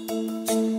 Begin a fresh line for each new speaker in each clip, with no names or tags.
Thank you.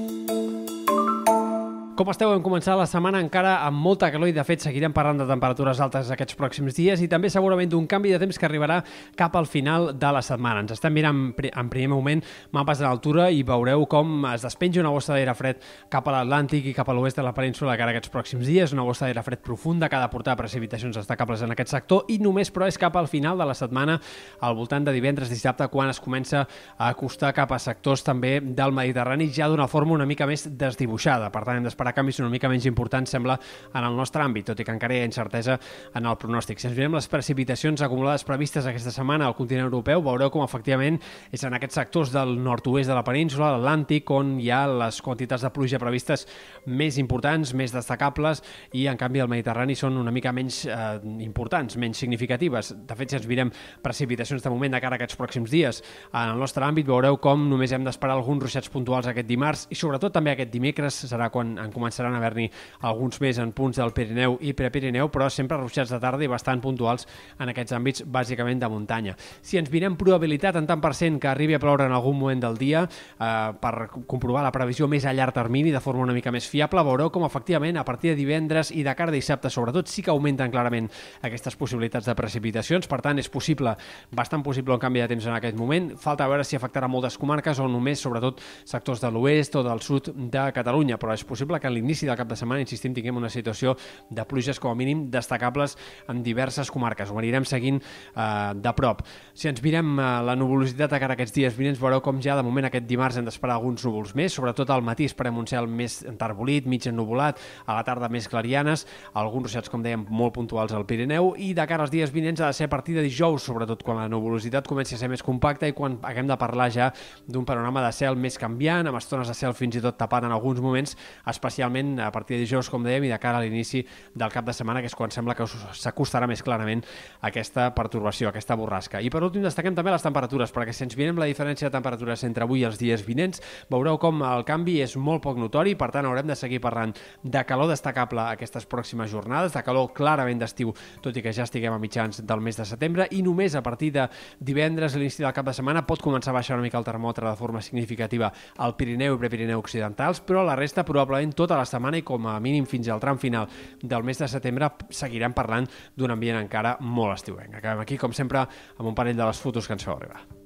Com esteu? Hem començat la setmana encara amb molta calor i, de fet, seguirem parlant de temperatures altes aquests pròxims dies i també segurament d'un canvi de temps que arribarà cap al final de la setmana. Ens estem mirant en primer moment mapes de l'altura i veureu com es despenja una bossa d'aire fred cap a l'Atlàntic i cap a l'oest de la península cara aquests pròxims dies. Una bossa d'aire fred profunda que ha de portar precipitacions destacables en aquest sector i només, però, és cap al final de la setmana, al voltant de divendres, dissabte, quan es comença a acostar cap a sectors també del Mediterrani ja d'una forma una mica més desdibuixada. Per tant, hem esperar canvis una mica menys importants, sembla, en el nostre àmbit, tot i que encara hi ha incertesa en el pronòstic. Si ens mirem les precipitacions acumulades previstes aquesta setmana al continent europeu, veureu com efectivament és en aquests sectors del nord-oest de la península, l'Atlàntic, on hi ha les quantitats de pluja previstes més importants, més destacables, i en canvi al Mediterrani són una mica menys eh, importants, menys significatives. De fet, si ens mirem precipitacions de moment de cara a aquests pròxims dies en el nostre àmbit, veureu com només hem d'esperar alguns ruixats puntuals aquest dimarts i sobretot també aquest dimecres serà quan en començaran a haver-n'hi alguns més en punts del Pirineu i Prepirineu, però sempre ruixats de tarda i bastant puntuals en aquests àmbits bàsicament de muntanya. Si ens mirem probabilitat en tant per cent que arribi a ploure en algun moment del dia eh, per comprovar la previsió més a llarg termini de forma una mica més fiable, veureu com efectivament a partir de divendres i de cara a dissabte sobretot sí que augmenten clarament aquestes possibilitats de precipitacions, per tant és possible, bastant possible un canvi de temps en aquest moment, falta veure si afectarà moltes comarques o només sobretot sectors de l'oest o del sud de Catalunya, però és possible que que a l'inici del cap de setmana, insistim, tinguem una situació de pluges com a mínim destacables en diverses comarques. Ho anirem seguint eh, de prop. Si ens mirem eh, la nuvolositat a cara a aquests dies vinents, veureu com ja de moment aquest dimarts hem d'esperar alguns núvols més, sobretot al matí esperem un cel més entarbolit, mig ennuvolat, a la tarda més clarianes, alguns ruixats, com dèiem, molt puntuals al Pirineu, i de cara als dies vinents ha de ser a partir de dijous, sobretot quan la nuvolositat comenci a ser més compacta i quan haguem de parlar ja d'un panorama de cel més canviant, amb estones de cel fins i tot tapat en alguns moments, especialment especialment a partir de dijous, com dèiem, i de cara a l'inici del cap de setmana, que és quan sembla que s'acostarà més clarament aquesta pertorbació, aquesta borrasca. I per últim destaquem també les temperatures, perquè si ens mirem la diferència de temperatures entre avui i els dies vinents, veureu com el canvi és molt poc notori, per tant haurem de seguir parlant de calor destacable aquestes pròximes jornades, de calor clarament d'estiu, tot i que ja estiguem a mitjans del mes de setembre, i només a partir de divendres a l'inici del cap de setmana pot començar a baixar una mica el termòmetre de forma significativa al Pirineu i Prepirineu occidentals, però la resta probablement tot tota la setmana i com a mínim fins al tram final del mes de setembre seguirem parlant d'un ambient encara molt estiuenc. Acabem aquí, com sempre, amb un parell de les fotos que ens feu arribar.